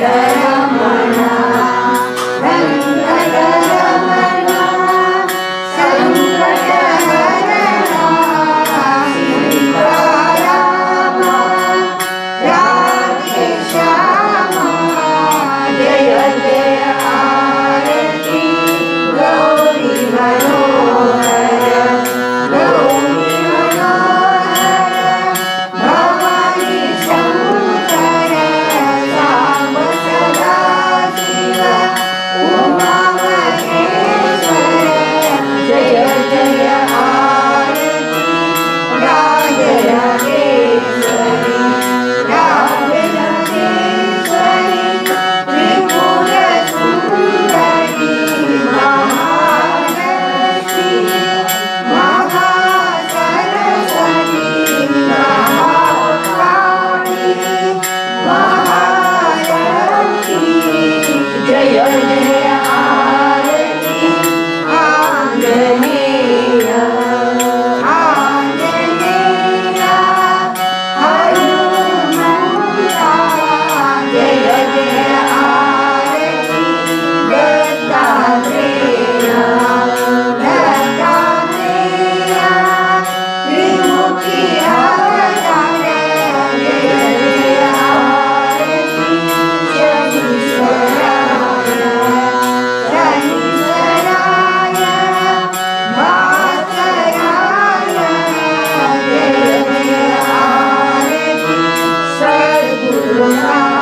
Yeah. Yeah.